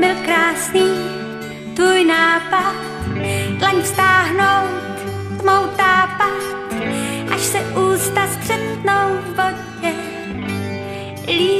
byl krásný tvůj nápad, dlaň vztáhnout, tmou tápat, až se ústa střetnou v vodě. Líp.